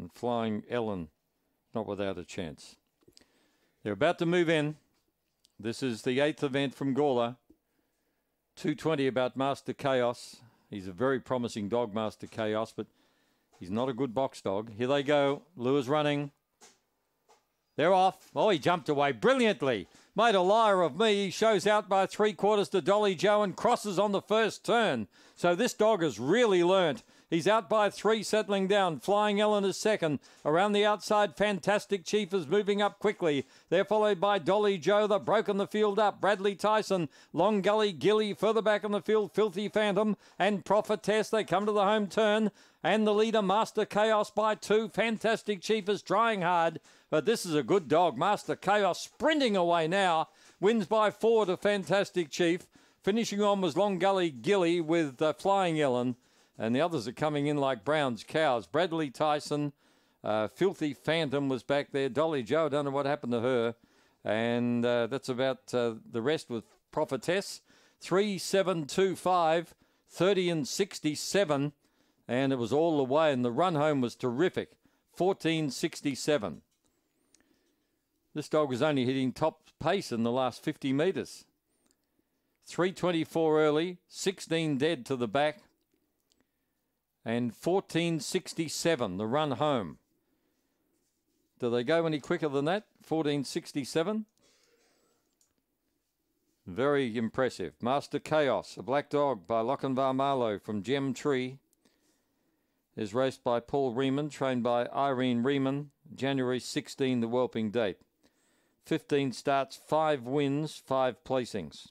And Flying Ellen, not without a chance. They're about to move in. This is the eighth event from Gawler. 220 about Master Chaos. He's a very promising dog, Master Chaos, but he's not a good box dog. Here they go. Lures running. They're off. Oh, he jumped away brilliantly. Made a liar of me. He shows out by three quarters to Dolly Joe and crosses on the first turn. So this dog has really learnt. He's out by three, settling down. Flying Ellen is second. Around the outside, Fantastic Chief is moving up quickly. They're followed by Dolly Joe. They've broken the field up. Bradley Tyson, Long Gully Gilly, further back in the field, Filthy Phantom and Prophetess. They come to the home turn. And the leader, Master Chaos, by two. Fantastic Chief is trying hard, but this is a good dog. Master Chaos sprinting away now. Wins by four to Fantastic Chief. Finishing on was Long Gully Gilly with uh, Flying Ellen and the others are coming in like Brown's cows. Bradley Tyson, uh, Filthy Phantom was back there. Dolly Joe, I don't know what happened to her. And uh, that's about uh, the rest with Prophetess. 3725, 30 and 67. And it was all the way, and the run home was terrific. 1467. This dog was only hitting top pace in the last 50 metres. 324 early, 16 dead to the back and 1467, the run home. Do they go any quicker than that? 1467? Very impressive. Master Chaos, a black dog by Lochinvar Marlowe from Gem Tree, is raced by Paul Riemann, trained by Irene Riemann, January 16, the whelping date. 15 starts, 5 wins, 5 placings.